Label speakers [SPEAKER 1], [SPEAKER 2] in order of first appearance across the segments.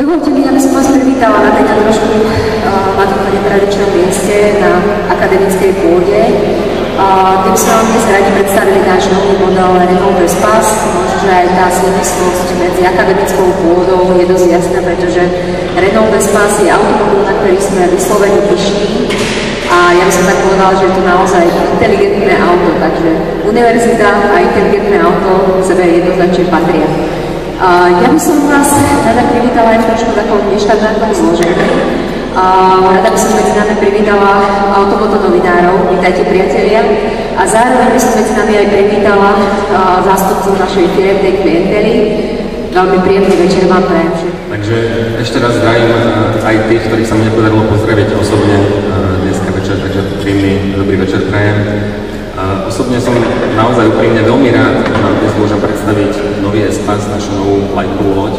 [SPEAKER 1] Dovolte mi, aby som vás privítala na teda trošku na tomto netradičnom mieste na akademickej pôde. Tým sa vám dnes radi predstavili náš nový model Renault Vespas. Možno, že aj tá súvislosť medzi akademickou pôdou je dosť jasná, pretože Renault Vespas je automobil, na ktorý sme vyslovene pyšní. A ja by som tak povedala, že je to naozaj inteligentné auto, takže univerzita a inteligentné auto sebe jednoznačne patria. Ja by som vás rada privítala aj trošku takom neštandardnom zložení. Rada by som medzi nami privítala automoto novinárov, vítajte priatelia. A zároveň by som medzi nami aj privítala zástupcov našej firemnej klientely. Veľmi príjemný večer vám prajem
[SPEAKER 2] Takže ešte raz zdravím aj tých, ktorých sa mi nepodarilo pozdraviť osobne dneska večer, takže príjemný dobrý večer prajem. Osobne som naozaj úprimne veľmi rád, že vám dnes môžem predstaviť nový Espas, našu novú lajkovú loď.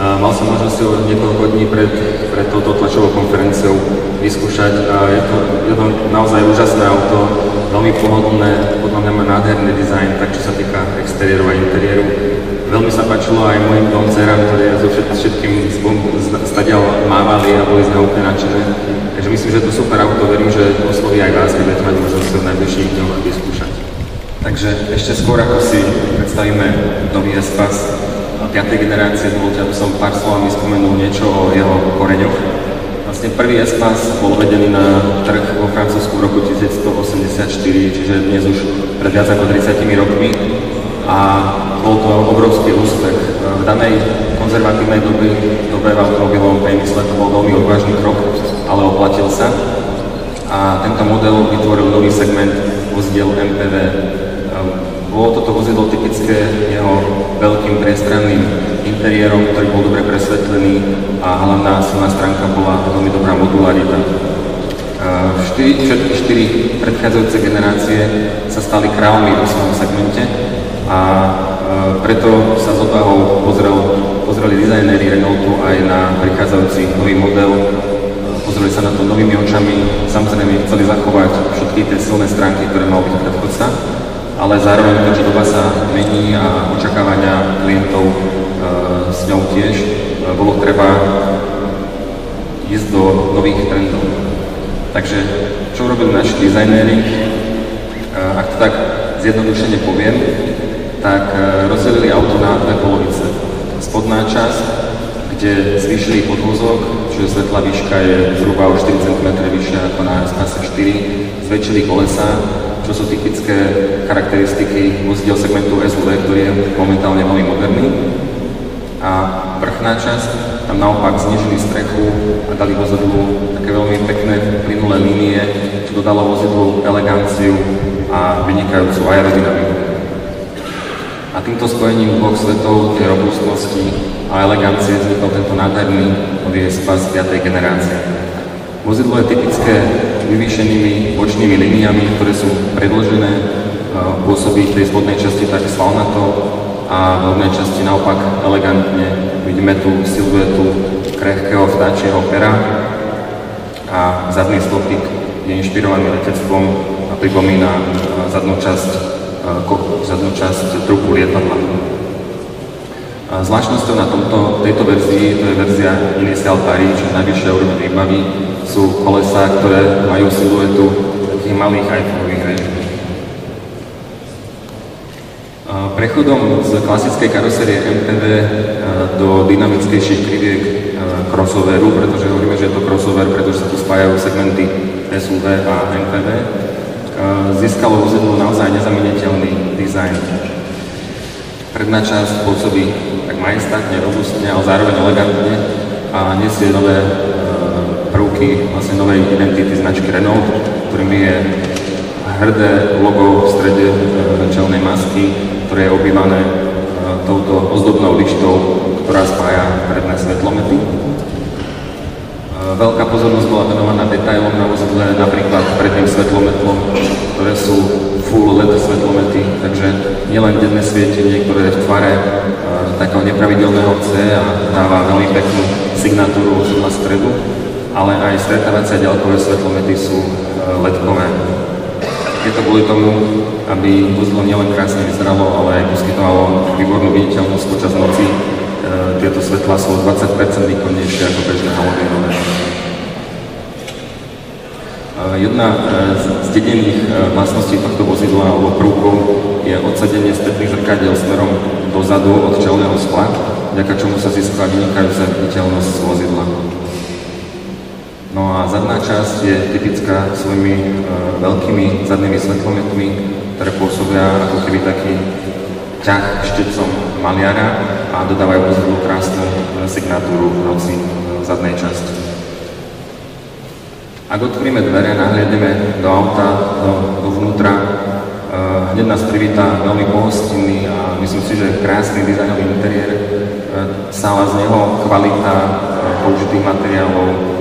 [SPEAKER 2] Mal som možnosť ho niekoľko dní pred, pred touto tlačovou konferenciou vyskúšať a je to, je to naozaj úžasné auto, veľmi pohodlné, podľa mňa má nádherný dizajn, tak čo sa týka exteriéru a interiéru. Veľmi sa páčilo aj mojim dvom dcerám, ktoré so všetkým stadiaľ mávali a boli z neho úplne nadšené. Takže myslím, že je to super auto, verím, že osloví aj vás, keď budete mať možnosť v najbližších dňoch vyskúšať. Takže ešte skôr, ako si predstavíme nový Espas 5. generácie, dovolte, aby som pár slovami spomenul niečo o jeho koreňoch. Vlastne prvý Espas bol uvedený na trh vo Francúzsku v roku 1984, čiže dnes už pred viac ako 30 rokmi a bol to obrovský úspech. V danej konzervatívnej doby, dobe v automobilovom priemysle to bol veľmi odvážny krok, ale oplatil sa. A tento model vytvoril nový segment vozidel MPV. Bolo toto vozidlo typické jeho veľkým priestranným interiérom, ktorý bol dobre presvetlený a hlavná silná stránka bola veľmi dobrá modularita. Štyri, všetky štyri predchádzajúce generácie sa stali kráľmi vo svojom segmente a preto sa s odvahou pozrel, pozreli dizajnéri Renaultu aj na prichádzajúci nový model, pozreli sa na to novými očami, samozrejme chceli zachovať všetky tie silné stránky, ktoré mal byť predchodca, ale zároveň keďže doba sa mení a očakávania klientov e, s ňou tiež, e, bolo treba ísť do nových trendov. Takže čo robili naši dizajnéri? E, ak to tak zjednodušene poviem, tak rozdelili auto na dve polovice. Spodná časť, kde zvýšili podvozok, čiže svetlá výška je zhruba o 4 cm vyššia ako na Spase 4, zväčšili kolesa, čo sú typické charakteristiky vozidel segmentu SUV, ktorý je momentálne veľmi moderný. A vrchná časť, tam naopak znižili strechu a dali vozidlu také veľmi pekné plynulé línie, čo dodalo vozidlu eleganciu a vynikajúcu aerodynamiku. A týmto spojením dvoch svetov, tej robustnosti a elegancie vznikol tento nádherný nový Espas 5. generácie. Vozidlo je typické vyvýšenými bočnými liniami, ktoré sú predložené, pôsobí v tej spodnej časti tak svalnato a v hornej časti naopak elegantne. Vidíme tu siluetu krehkého vtáčieho pera a zadný stĺpik je inšpirovaný letectvom a pripomína zadnú časť zadnú časť trupu lietadla. Zvláštnosťou na tomto, tejto verzii, to je verzia Initial Paris, čo najvyššia úroveň výbavy, sú kolesá, ktoré majú siluetu takých malých iPhoneových režimov. Prechodom z klasickej karosérie MPV do dynamickejších kriviek crossoveru, pretože hovoríme, že je to crossover, pretože sa tu spájajú segmenty SUV a MPV, získalo vozidlo naozaj nezameniteľný dizajn. Predná časť pôsobí tak majestátne, robustne, ale zároveň elegantne a nesie nové prvky vlastne novej identity značky Renault, ktorými je hrdé logo v strede čelnej masky, ktoré je obývané touto ozdobnou lištou, ktorá spája predné svetlomety. Veľká pozornosť bola venovaná detailom na vozidle, napríklad predným svetlometlom, ktoré sú full LED svetlomety, takže nielen denné svietenie, ktoré je v tvare e, takého nepravidelného C a dáva veľmi peknú signatúru na stredu, ale aj stretávacie ďalkové svetlomety sú e, ledkové. Je to kvôli tomu, aby vozidlo nielen krásne vyzeralo, ale aj poskytovalo výbornú viditeľnosť počas noci, tieto svetla sú 20% výkonnejšie ako bežné halogénové. Jedna z dedených vlastností tohto vozidla alebo prvkov je odsadenie spätných zrkadiel smerom dozadu od čelného skla, vďaka čomu sa získala vynikajúca viditeľnosť vozidla. No a zadná časť je typická svojimi e, veľkými zadnými svetlometmi, ktoré pôsobia ako keby taký ťah štecom maliara a dodávajú vozidlu krásnu signatúru v noci zadnej časti. Ak otvoríme dvere, nahliadneme do auta, do, dovnútra, hneď nás privíta veľmi pohostinný a myslím si, že krásny dizajnový interiér. Sála z neho, kvalita použitých materiálov.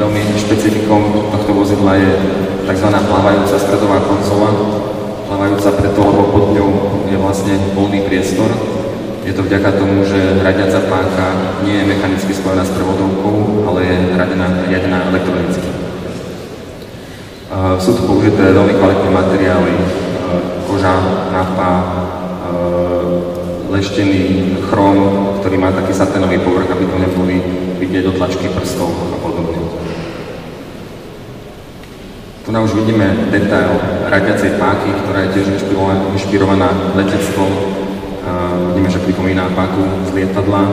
[SPEAKER 2] Veľmi špecifikom tohto vozidla je tzv. plávajúca stredová konzola, plávajúca preto, lebo pod ňou je vlastne voľný priestor. Je to vďaka tomu, že radiaca páka nie je mechanicky spojená s prevodovkou, ale je radená, riadená elektronicky. Sú tu použité veľmi kvalitné materiály, koža, napa, leštený chrom, ktorý má taký saténový povrch, aby to neboli vidieť otlačky prstov a podobne. Tu už vidíme detail radiacej páky, ktorá je tiež inšpirovaná letectvom. Vidíme, že pripomína páku z lietadla.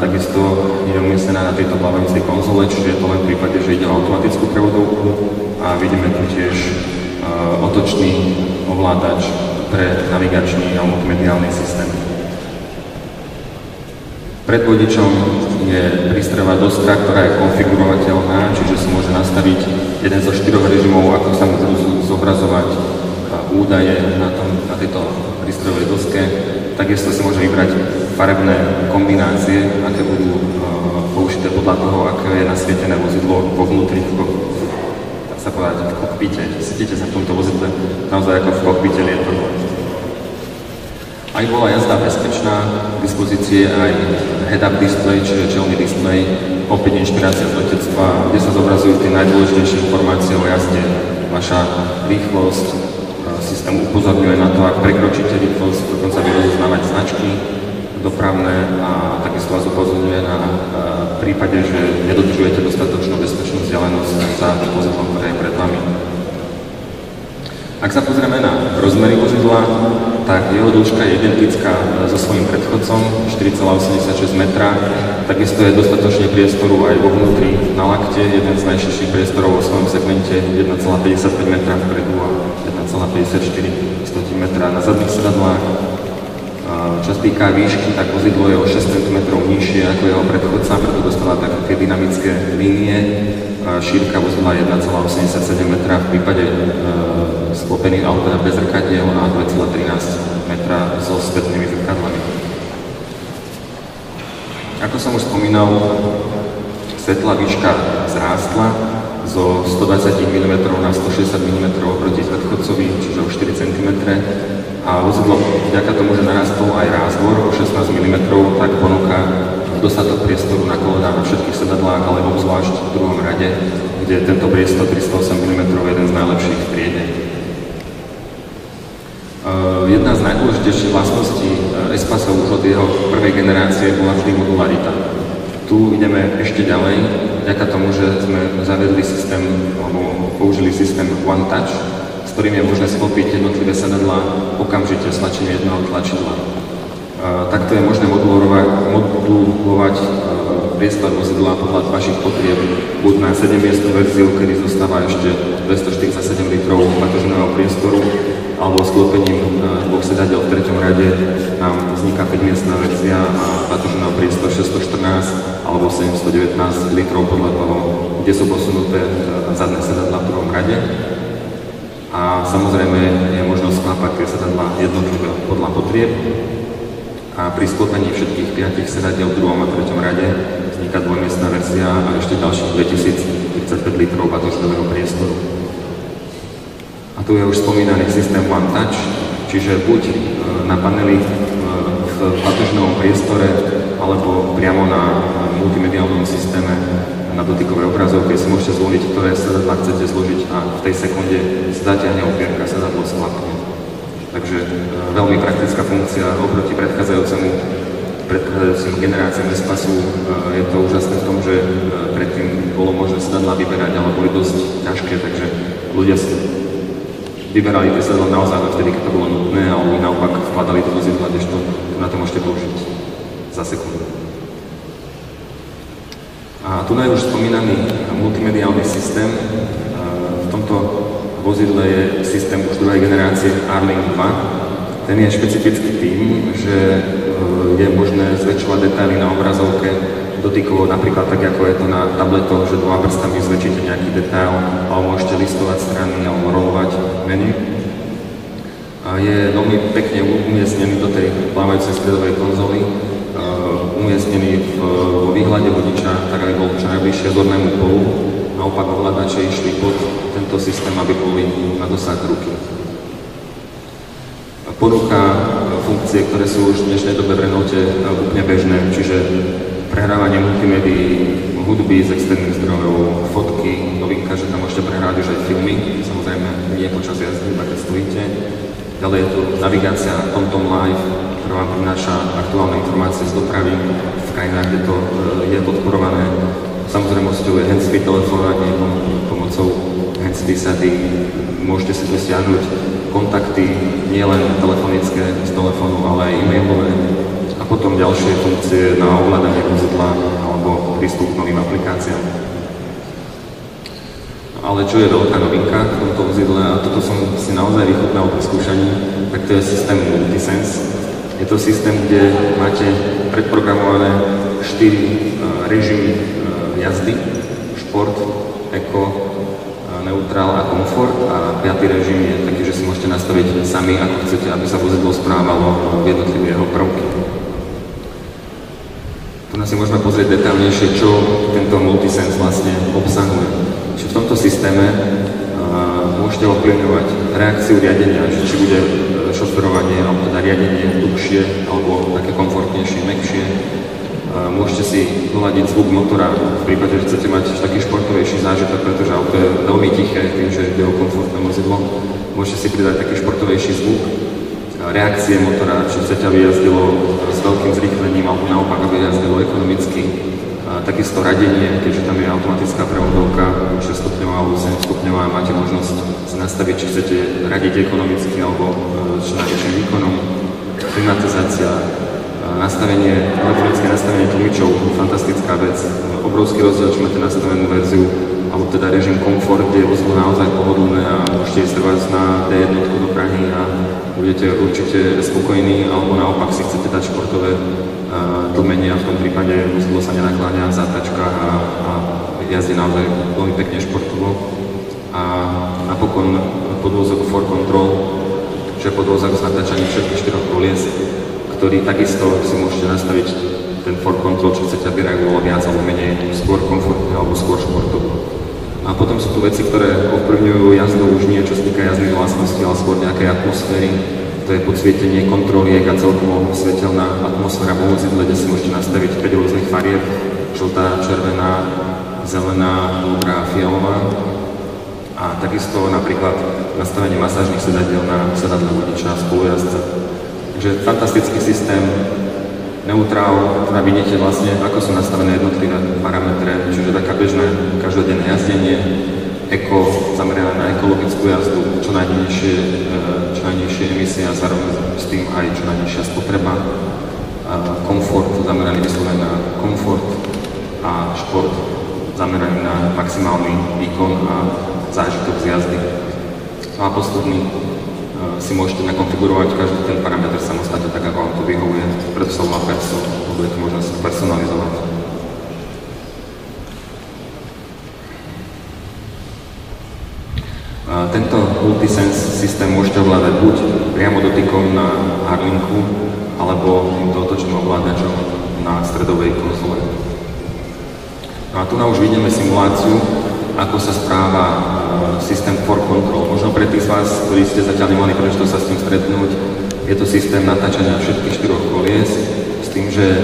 [SPEAKER 2] Takisto je umiestnená na tejto plávajúcej konzole, čiže je to len v prípade, že ide o automatickú prevodovku. A vidíme tu tiež otočný ovládač pre navigačný a multimediálny systém. Pred vodičom je prístrojová doska, ktorá je konfigurovateľná, čiže si môže nastaviť jeden zo štyroch režimov, ako sa môžu zobrazovať údaje na, tom, na tejto prístrojovej doske. Takisto si môže vybrať farebné kombinácie, aké budú uh, použité podľa toho, aké je nasvietené vozidlo vo vnútri, sa povedať, v kokpite. Cítite sa v tomto vozidle naozaj ako v kokpite lietadla. Aj bola jazda bezpečná, k dispozícii aj head-up display, čiže čelný display, opäť inšpirácia z letectva, kde sa zobrazujú tie najdôležitejšie informácie o jazde, vaša rýchlosť, systém upozorňuje na to, ak prekročíte rýchlosť, dokonca vie rozoznávať značky dopravné a takisto vás upozorňuje na prípade, že nedodržujete dostatočnú bezpečnú vzdialenosť za vozidlom, ktoré je pred vami. Ak sa pozrieme na rozmery vozidla, tak jeho dĺžka je identická so svojím predchodcom, 4,86 metra. Takisto je dostatočne priestoru aj vo vnútri na lakte, jeden z najširších priestorov vo svojom segmente 1,55 metra vpredu a 1,54 metra na zadných sedadlách. Čo sa týka výšky, tak vozidlo je o 6 cm nižšie ako jeho predchodca, preto dostáva také dynamické línie. Šírka vozidla je 1,87 metra v prípade sklopených alebo teda bez zrkadiel a 2,13 metra so spätnými zrkadlami. Ako som už spomínal, svetlá výška zrástla zo 120 mm na 160 mm proti predchodcovi, čiže o 4 cm. A vozidlo vďaka tomu, že narastol aj rázvor o 16 mm, tak ponúka dostatok priestoru na kolená vo všetkých sedadlách, ale obzvlášť v druhom rade, kde tento priestor 308 mm je jeden z najlepších v triede. Uh, jedna z najdôležitejších vlastností uh, Espace už od jeho prvej generácie bola vždy modularita. Tu ideme ešte ďalej, vďaka tomu, že sme zavedli systém, alebo použili systém One Touch, s ktorým je možné sklopiť jednotlivé sedadla okamžite stlačením jedného tlačidla. Uh, takto je možné modulovať, modulovať priestor vozidla podľa vašich potrieb, buď na 7-miestnú verziu, kedy zostáva ešte 247 litrov batožinového priestoru, alebo sklopením e, dvoch sedadiel v treťom rade nám vzniká 5-miestná verzia a batožná priestor 614 alebo 719 litrov podľa toho, kde sú posunuté e, zadné sedadla v prvom rade. A samozrejme je možnosť sklápať tie sedadla jednotlivé podľa potrieb. A pri sklopení všetkých piatich sedadiel v druhom a treťom rade vzniká dvojmiestná verzia a ešte ďalších 2035 litrov batožného priestoru. A tu je už spomínaný systém One Touch, čiže buď e, na paneli e, v platečnom priestore, alebo priamo na multimediálnom systéme na dotykové obrazovke si môžete zvoliť, ktoré sedadla chcete zložiť a v tej sekunde zatiahne opierka sedadlo sklapne. Takže e, veľmi praktická funkcia oproti predchádzajúcemu predchádzajúcim generáciám Espasu je to úžasné v tom, že predtým bolo možné sedadla vyberať, ale boli dosť ťažké, takže ľudia si vyberali tie sedadla naozaj vtedy, keď to bolo nutné a oni naopak vkladali do vozidla, kdežto na to môžete použiť za sekundu. A tu je už spomínaný multimediálny systém. V tomto vozidle je systém už druhej generácie Arling 2. Ten je špecifický tým, že e, je možné zväčšovať detaily na obrazovke dotykovo, napríklad tak, ako je to na tabletoch, že dvoma prstami zväčšíte nejaký detail, alebo môžete listovať strany alebo rolovať menu. A je veľmi pekne umiestnený do tej plávajúcej stredovej konzoly, umiestnený v, vo výhľade vodiča, tak aby bol čo najbližšie zornému polu. Naopak ovládače išli pod tento systém, aby boli na dosah ruky. Ponúka funkcie, ktoré sú už v dnešnej dobe v Renaute úplne bežné, čiže prehrávanie multimédií, hudby z externých zdrojov, fotky, novinka, že tam môžete prehrávať už aj filmy, samozrejme nie počas jazdy, iba keď stojíte. Ďalej je tu navigácia TomTom Live, ktorá vám prináša aktuálne informácie z dopravy v krajinách, kde to e, je podporované. Samozrejme, je handsfree telefonovanie pomocou handsfree sady. Môžete si dosiahnuť kontakty nielen telefonické z telefónu, ale aj e-mailové. Potom ďalšie funkcie na ovládanie vozidla alebo prístup k novým aplikáciám. Ale čo je veľká novinka v tomto vozidle, a toto som si naozaj vychutnal pri skúšaní, tak to je systém Multisense, je to systém, kde máte predprogramované 4 e, režimy e, jazdy, šport, eko, e, neutrál a komfort a piatý režim je taký, že si môžete nastaviť sami, ako chcete, aby sa vozidlo správalo v jednotlivé jeho prvky. Nás si môžeme pozrieť detaľnejšie, čo tento multisense vlastne obsahuje. Čiže v tomto systéme môžete ovplyvňovať reakciu riadenia, či bude šoferovanie alebo teda riadenie dlhšie alebo také komfortnejšie, mekšie. Môžete si doľadiť zvuk motora v prípade, že chcete mať taký športovejší zážitok, pretože auto je veľmi tiché, tým, že je o komfortné vozidlo. Môžete si pridať taký športovejší zvuk, reakcie motora, či chcete, aby jazdilo s veľkým zrýchlením alebo naopak, aby jazdilo ekonomicky. Takisto radenie, keďže tam je automatická prevodovka 6 stupňová alebo 7 stupňová, máte možnosť si nastaviť, či chcete radiť ekonomicky alebo s najvyšším výkonom, klimatizácia, nastavenie, elektronické nastavenie tlmičov, fantastická vec, obrovský rozdiel, či máte nastavenú verziu, teda režim komfort, kde je vozidlo naozaj pohodlné a môžete ísť trvať na D1 do Prahy a budete určite spokojní, alebo naopak si chcete dať športové tlmenie a v tom prípade vozidlo sa nenakláňa v zátačkách a, a jazdí naozaj veľmi pekne športovo. A napokon podvozok For Control, že podvozok s natáčaním všetkých štyroch kolies, ktorý takisto si môžete nastaviť ten for control, čo chcete, aby reagovalo viac alebo menej, skôr komfortne alebo skôr športovo. A potom sú tu veci, ktoré ovplyvňujú jazdu už nie čo sa týka jazdných vlastností, ale skôr nejakej atmosféry. To je podsvietenie kontroliek a celkovo svetelná atmosféra vo vozidle, kde si môžete nastaviť 5 rôznych farieb, žltá, červená, zelená, modrá, fialová a takisto napríklad nastavenie masážnych sedadiel na sedadle vodiča a spolujazdca. Takže fantastický systém, neutrál, teda vidíte vlastne, ako sú nastavené jednotlivé parametre, čiže taká bežné každodenné jazdenie, eko, zamerané na ekologickú jazdu, čo najnižšie, e, čo najnižšie emisie a zároveň s tým aj čo najnižšia spotreba, komfort, zameraný vyslovene na komfort a šport zameraný na maximálny výkon a zážitok z jazdy. No a postupný e, si môžete nakonfigurovať každý ten parameter samostatne, tak ako vám to vyhovuje, preto sa volá perso, budete možno sa personalizovať. Tento multisense systém môžete ovládať buď priamo dotykom na Harlinku, alebo týmto otočným ovládačom na stredovej konzole. No a tu už vidíme simuláciu, ako sa správa e, systém for control. Možno pre tých z vás, ktorí ste zatiaľ nemali príležitosť sa s tým stretnúť, je to systém natáčania všetkých štyroch kolies s tým, že e,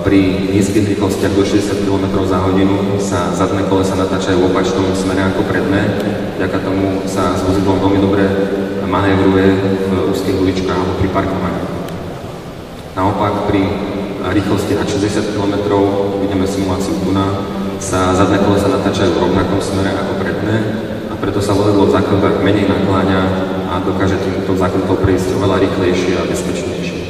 [SPEAKER 2] pri nízkych rýchlostiach do 60 km za hodinu sa zadné kolesa natáčajú v opačnom smere ako predné. Vďaka tomu sa s vozidlom veľmi dobre manévruje v úzkých uličkách alebo pri parkovaní. Naopak pri rýchlosti na 60 km, vidíme simuláciu Duna, sa zadné kolesa natáčajú v rovnakom smere ako predné a preto sa vozidlo v základách menej nakláňa a dokáže týmto základom prejsť oveľa rýchlejšie a bezpečnejšie.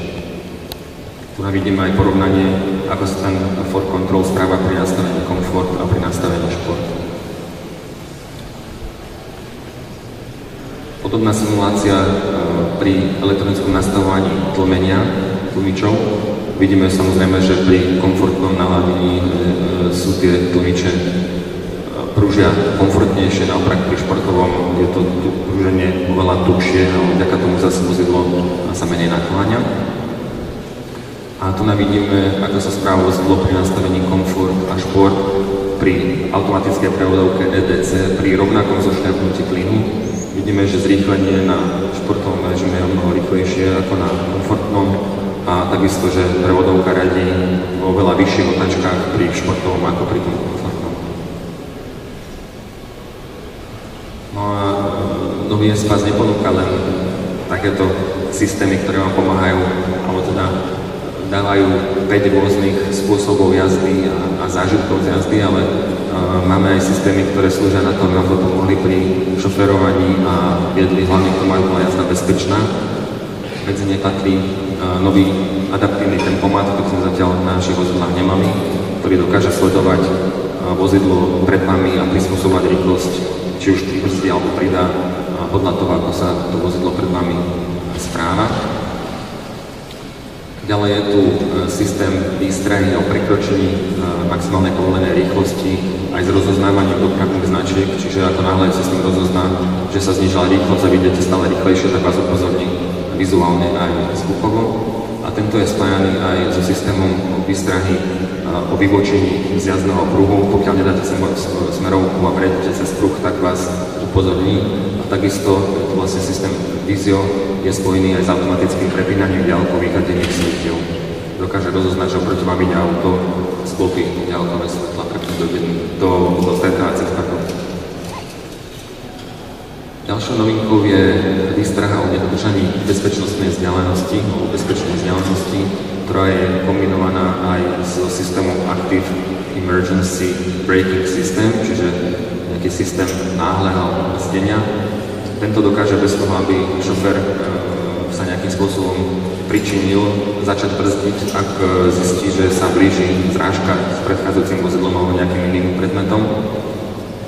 [SPEAKER 2] Tu vidíme aj porovnanie, ako sa ten Ford Control správa pri nastavení komfort a pri nastavení šport. Podobná simulácia e, pri elektronickom nastavovaní tlmenia tlmičov. Vidíme samozrejme, že pri komfortnom naladení e, sú tie tlmiče e, prúžia komfortnejšie, naopak pri športovom je to prúženie oveľa tušie a vďaka tomu zase vozidlo sa menej nakláňa. A tu vidíme, ako sa správa vozidlo pri nastavení komfort a šport pri automatickej prevodovke EDC pri rovnakom zošľapnutí plynu. Vidíme, že zrýchlenie na športovom režime je mnoho rýchlejšie ako na komfortnom a takisto, že prevodovka radí vo veľa vyšších otačkách pri športovom ako pri tom komfortnom. No a e, nový SPAS neponúka len takéto systémy, ktoré vám pomáhajú, alebo teda dávajú 5 rôznych spôsobov jazdy a, a zážitkov z jazdy, ale uh, máme aj systémy, ktoré slúžia na to, aby nám to pomohli pri šoferovaní a viedli hlavne k tomu, aby bola jazda bezpečná. Medzi ne patrí nový adaptívny tempomat, ktorý sme zatiaľ na našich vozidlách nemali, ktorý dokáže sledovať vozidlo pred nami a prispôsobovať rýchlosť, či už pri alebo pridá podľa toho, ako sa to vozidlo pred nami správa. Ďalej je tu e, systém výstrahy o prekročení e, maximálnej povolenej rýchlosti aj s rozoznávaním dopravných značiek, čiže ako náhle systém rozozná, že sa znižila rýchlosť a vidíte stále rýchlejšie, tak vás upozorní vizuálne aj zvukovo. A tento je spájaný aj so systémom výstrahy o vyvočení z jazdného pruhu. Pokiaľ nedáte smerovku a prejdete cez pruh, tak vás upozorní. A takisto vlastne systém Vizio je spojený aj s automatickým prepínaním ďalkových a denných svetiel. Dokáže rozoznať, že oproti vám ide auto, sklopí ďalkové svetla, do, do, do stretávacích znakov. Ďalšou novinkou je výstraha o nedodržaní bezpečnostnej vzdialenosti, o bezpečnej vzdialenosti, ktorá je kombinovaná aj so systémom Active Emergency Braking System, čiže nejaký systém náhleho brzdenia, tento dokáže bez toho, aby šofer e, sa nejakým spôsobom pričinil začať brzdiť, ak e, zistí, že sa blíži zrážka s predchádzajúcim vozidlom alebo nejakým iným predmetom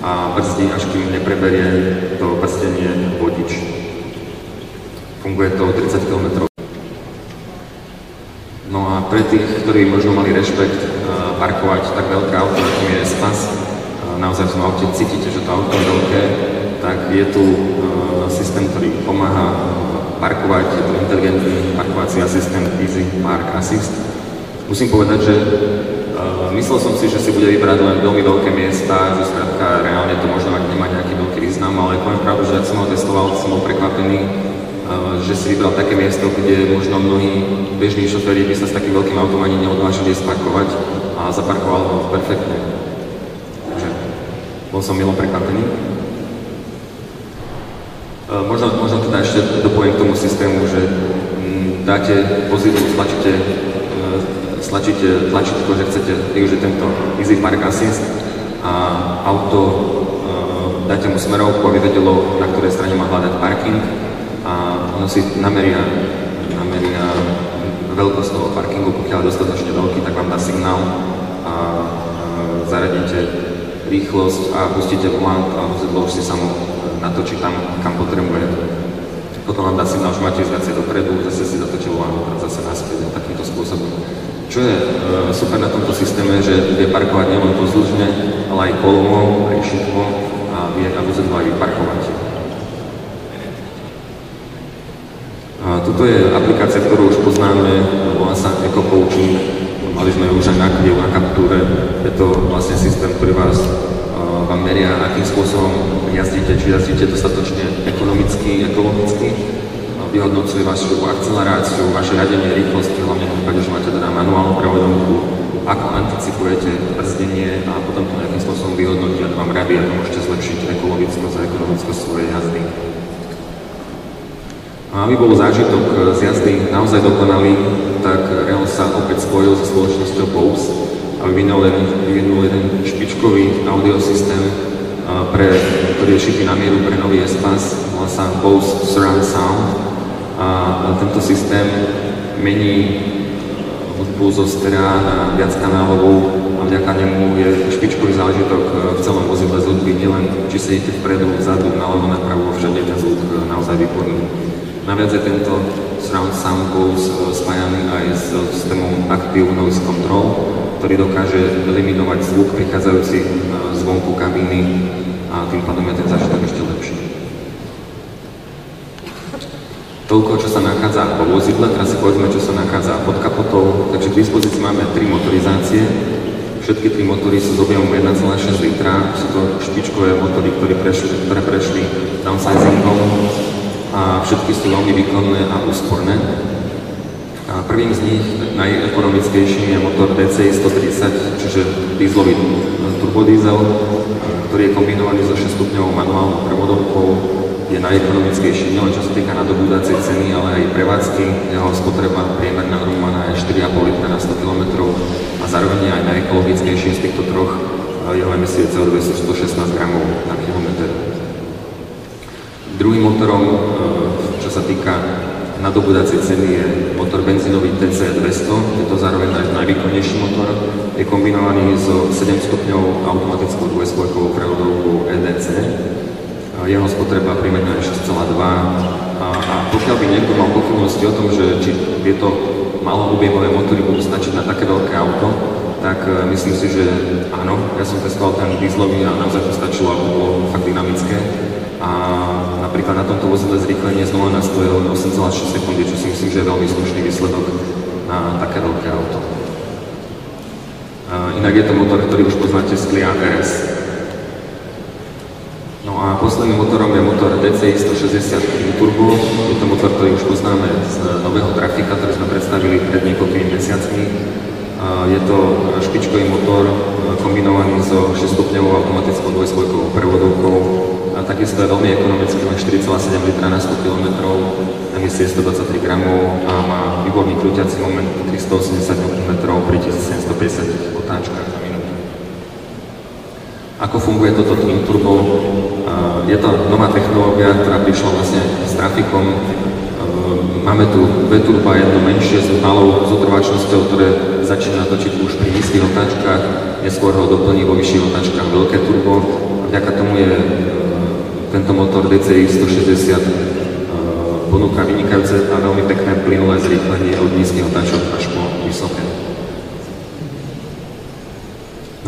[SPEAKER 2] a brzdí, až kým nepreberie to brzdenie vodič. Funguje to 30 km. No a pre tých, ktorí možno mali rešpekt e, parkovať tak veľké auto, ako je Spas, naozaj v tom aute cítite, že to auto je veľké, tak je tu systém, ktorý pomáha parkovať, je to inteligentný parkovací asistent Easy Park Assist. Musím povedať, že myslel som si, že si bude vybrať len veľmi veľké miesta, že skrátka reálne to možno ak nemá nejaký veľký význam, ale poviem pravdu, že ak som ho testoval, som bol prekvapený, že si vybral také miesto, kde možno mnohí bežní šoféri by sa s takým veľkým autom ani neodvážili sparkovať a zaparkoval ho perfektne. Takže bol som milo prekvapený. E, možno, možno teda ešte dopoviem k tomu systému, že mm, dáte vozidlo, stlačíte, e, stlačíte tlačítko, že chcete využiť tento Easy Park Assist a auto e, dáte mu smerovku, aby vedelo, na ktorej strane má hľadať parking ono si nameria, nameria veľkosť toho parkingu, pokiaľ je dostatočne veľký, tak vám dá signál a zaradíte rýchlosť a pustíte volant a vozidlo už si samo natočí tam, kam potrebuje. Potom vám dá signál, že máte ísť dopredu, zase si zatočil a zase naspäť takýmto spôsobom. Čo je e, super na tomto systéme, že vie parkovať nielen pozdĺžne, ale aj kolomo, aj šikmo a vie a vozidlo aj vyparkovať. A tuto je aplikácia, ktorú už poznáme, volá sa EcoCoaching. Mali sme ju už aj na na kaptúre. Je to vlastne systém, ktorý vás vám meria, akým spôsobom jazdíte, či jazdíte dostatočne ekonomicky, ekologicky, vyhodnocuje vašu akceleráciu, vaše radenie rýchlosti, hlavne v prípade, že máte teda manuálnu prevodovku, ako anticipujete brzdenie a potom to nejakým spôsobom vyhodnotí a vám radí, ako môžete zlepšiť ekologickosť a ekonomickosť svojej jazdy. A aby bol zážitok z jazdy naozaj dokonalý, tak Real sa opäť spojil so spoločnosťou Bose a vyvinul jeden, jeden špičkový audiosystém, pre, ktorý je šitý na mieru pre nový Espas, volá sa Bose Surround Sound. A tento systém mení hudbu zo sterea na viackanálovú a vďaka nemu je špičkový zážitok v celom vozidle z hudby, nielen či sedíte vpredu, vzadu, naľavo, napravo, všade ten zvuk naozaj výborný. Naviac je tento surround sound bus spájaný aj s systémom Active Noise Control, ktorý dokáže eliminovať zvuk prichádzajúci zvonku kabíny a tým pádom je ten zážitok ešte lepší. Toľko, čo sa nachádza po vozidle, teraz si povedzme, čo sa nachádza pod kapotou. Takže k dispozícii máme tri motorizácie. Všetky tri motory sú s objemom 1,6 litra. Sú to špičkové motory, ktoré prešli, ktoré prešli downsizingom a všetky sú veľmi výkonné a úsporné. A prvým z nich, najekonomickejším, je motor DCI 130, čiže dieselový turbodiesel, ktorý je kombinovaný so 6-stupňovou manuálnou prevodovkou, je najekonomickejší nielen čo sa týka nadobúdacej ceny, ale aj prevádzky. Jeho spotreba priemerná rumana je 4,5 litra na 100 km a zároveň je aj najekologickejší z týchto troch. Jeho emisie CO2 sú 116 gramov na kilometr. Druhým motorom, e, čo sa týka nadobudacej ceny, je motor benzínový TC200. Je to zároveň aj najvýkonnejší motor. Je kombinovaný so 7 stupňov automatickou dvojspojkovou prevodovkou EDC. Jeho spotreba primerná je 6,2 a, a pokiaľ by niekto mal pochybnosti o tom, že či tieto maloobjemové motory budú stačiť na také veľké auto, tak e, myslím si, že áno. Ja som testoval ten dieselový a naozaj to stačilo a bolo fakt napríklad na tomto vozidle zrýchlenie z 0 na 100 je len 8,6 sekundy, čo si myslím, že je veľmi slušný výsledok na také veľké auto. Inak je to motor, ktorý už poznáte z Clio RS. No a posledným motorom je motor DCI 160 Turbo. Je to motor, ktorý už poznáme z nového trafika, ktorý sme predstavili pred niekoľkými mesiacmi. Je to špičkový motor kombinovaný so 6-stupňovou automatickou dvojspojkovou prevodovkou takisto je veľmi ekonomický, má 4,7 litra na 100 km, emisie 123 gramov a má výborný krúťací moment 380 Nm pri 1750 otáčkach na minútu. Ako funguje toto Twin Turbo? Je to nová technológia, ktorá prišla vlastne s trafikom. Máme tu V-turba, jedno menšie s malou zotrvačnosťou, ktoré začína točiť už pri nízkych otáčkach, neskôr ho doplní vo vyšších otáčkach veľké turbo. Vďaka tomu je tento motor DCI 160 ponúka vynikajúce a veľmi pekné plynulé zrýchlenie od nízkeho otáčok až po vysoké.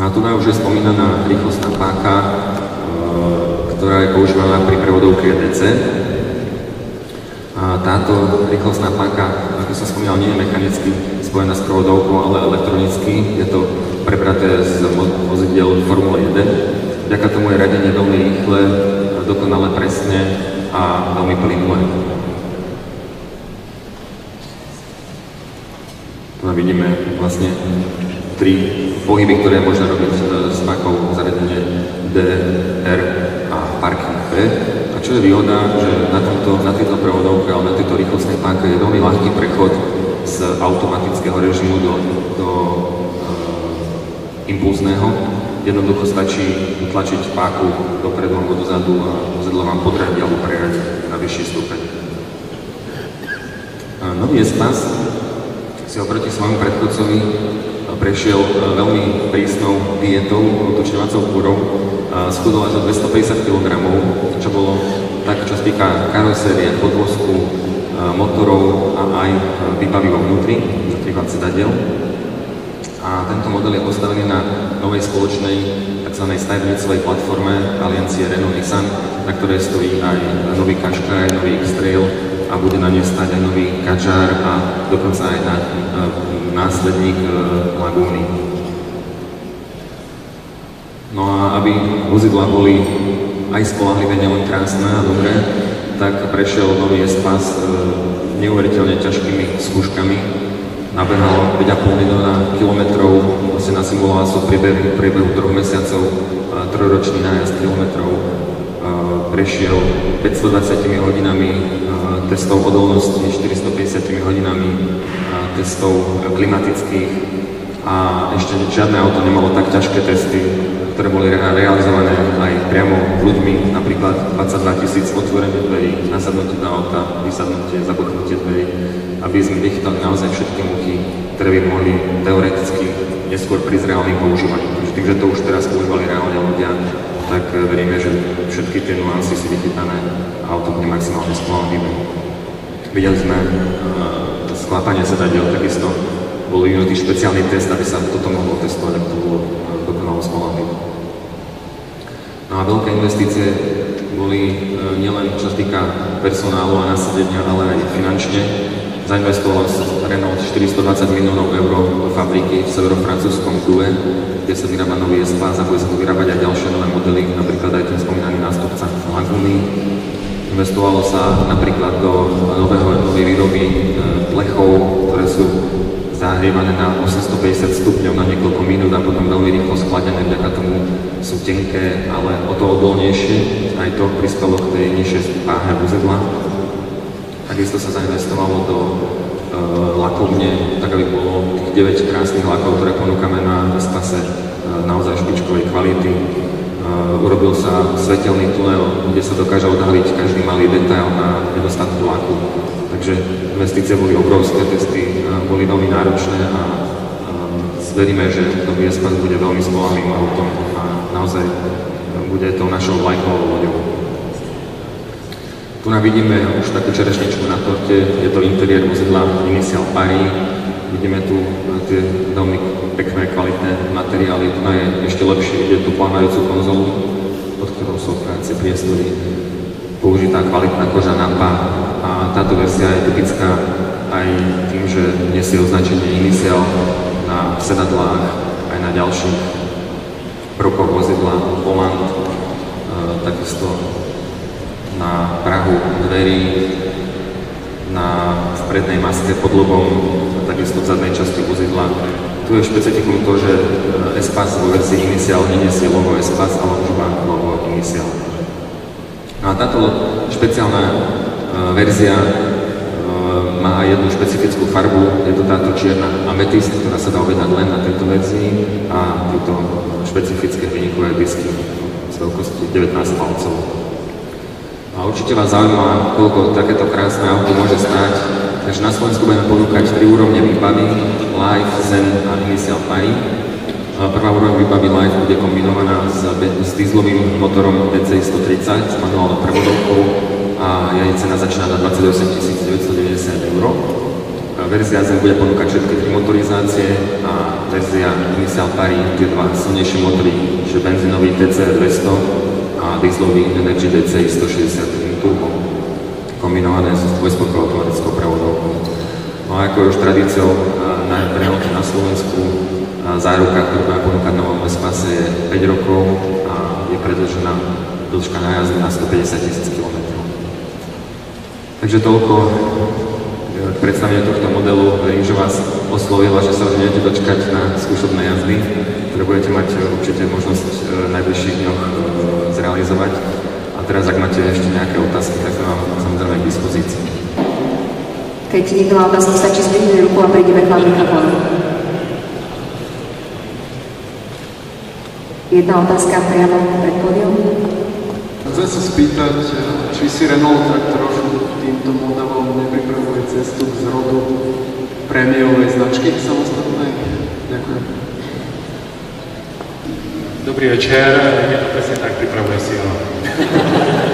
[SPEAKER 2] A tu už je spomínaná rýchlostná páka, e, ktorá je používaná pri prevodovke DC. A táto rýchlostná páka, ako som spomínal, nie je mechanicky spojená s prevodovkou, ale elektronicky. Je to prebraté z vozidel Formule 1. Vďaka tomu je radenie veľmi rýchle, dokonale presne a veľmi plynule. Tu vidíme vlastne tri pohyby, ktoré môžeme robiť e, s takou zariadenie D, R a parking P. A čo je výhoda, že na, tomto, na tejto prevodovke alebo na tejto rýchlostnej páke je veľmi ľahký prechod z automatického režimu do, do e, impulzného Jednoducho stačí utlačiť páku dopredu alebo dozadu a vozidlo vám podradí alebo preradí na vyšší stupeň. Nový Espas si oproti svojmu predchodcovi prešiel veľmi prísnou dietou, otočňovacou kúrou, schudol až o 250 kg, čo bolo tak, čo týka karosérie, podvozku, motorov a aj výbavy vo vnútri, napríklad sedadiel a tento model je postavený na novej spoločnej tzv. stavebnicovej platforme aliancie Renault-Nissan, na ktorej stojí aj nový Qashqai, nový X-Trail a bude na nej stať aj nový Kadžar a dokonca aj na, následník e, Lagúny. No a aby vozidla boli aj spolahlivé, nielen krásne a dobré, tak prešiel nový Espas e, neuveriteľne ťažkými skúškami, nabehal 5,5 milióna kilometrov, vlastne nasimuloval som priebehu, priebehu troch mesiacov trojročný nájazd kilometrov, prešiel 520 hodinami testov odolnosti, 450 hodinami testov klimatických a ešte žiadne auto nemalo tak ťažké testy, ktoré boli realizované aj priamo ľuďmi, napríklad 22 tisíc otvorenie dverí, nasadnutie do auta, vysadnutie, zabuchnutie dverí, aby sme vychytali naozaj všetky muchy, ktoré by mohli teoreticky neskôr prísť reálnym používaním. Tým, že to už teraz používali reálne ľudia, tak veríme, že všetky tie nuancy si vychytané a auto bude maximálne spolahlivé. Videli sme uh, sklapanie sedadiel, takisto bol vyvinutý špeciálny test, aby sa toto mohlo testovať, ak to bolo dokonalo spolahlivé. No a veľké investície boli uh, nielen čo sa týka personálu a nasadenia, ale aj finančne. Zainvestoval Renault 420 miliónov eur do fabriky v severofrancúzskom Due, kde sa vyrába nový S-Class a bude sa vyrábať aj ďalšie nové modely, napríklad aj ten spomínaný nástupca Laguny. Investovalo sa napríklad do nového, novej výroby e, plechov, ktoré sú zahrievané na 850 stupňov na niekoľko minút a potom veľmi rýchlo skladené, vďaka tomu sú tenké, ale o to odolnejšie. Aj to prispelo k tej nižšej váhe vozidla. Takisto sa zainvestovalo do e, lakovne, tak aby bolo tých 9 krásnych lakov, ktoré ponúkame na spase e, naozaj špičkovej kvality. E, urobil sa svetelný tunel, kde sa dokáže odhaliť každý malý detail na nedostatku laku. Takže investície boli obrovské, testy boli veľmi náročné a e, veríme, že nový Espas bude veľmi spolahlivým autom a naozaj e, bude tou našou vlajkovou loďou. Tu vidíme už takú čerešničku na torte, je to interiér vozidla Initial Paris. Vidíme tu tie veľmi pekné, kvalitné materiály. Tu je ešte lepšie vidieť tú plánajúcu konzolu, pod ktorou sú práce priestory. Použitá kvalitná koža NAPA a táto verzia je typická aj tým, že nesie označenie Initial na sedadlách, aj na ďalších prvkoch vozidla, volant, e, takisto na prahu dverí, na v prednej maske pod lobom, takisto v zadnej časti vozidla. Tu je špecifikum to, že Espas vo verzii Initial nenesie logo Espas, ale už iba logo Initial. No a táto špeciálna uh, verzia má jednu špecifickú farbu, je to táto čierna ametist, ktorá sa dá objednať len na tejto verzii a tieto špecifické vynikové disky z veľkosti 19 palcov. A určite vás zaujíma, koľko takéto krásne auto môže stať. Takže na Slovensku budeme ponúkať tri úrovne výbavy, Live, Zen a Initial Pi. Prvá úroveň výbavy Live bude kombinovaná s, s dieselovým motorom DCI 130 s manuálnou prevodovkou a jej cena začína na 28 990 eur. Verzia Zen bude ponúkať všetky tri motorizácie a verzia Initial Pari tie dva silnejšie motory, čiže benzínový TCR 200 a dieselový Energy DC 160 turbo kombinované s dvojspodkou automatickou prevodovkou. No a ako je už tradíciou na Renault na Slovensku, záruka, ktorú budeme ponúkať novom Espase je 5 rokov a je predlžená dĺžka nájazdy na 150 tisíc km. Takže toľko k predstaveniu tohto modelu. Verím, že vás oslovila, že sa už budete dočkať na skúšobné jazdy, ktoré budete mať určite možnosť v najbližších dňoch zrealizovať. A teraz, ak máte ešte nejaké otázky, tak sme vám samozrejme k dispozícii.
[SPEAKER 1] Keď niekto má otázku, stačí zdvihnúť ruku a prídeme k vám mikrofónu. Jedna otázka priamo pred pódium.
[SPEAKER 3] Chcem sa spýtať, či si Renault tak trošku týmto modelom nepripravuje cestu k zrodu prémiovej značky samostatnej? Ďakujem.
[SPEAKER 4] Dobrý večer, je to presne tak, pripravuje si ho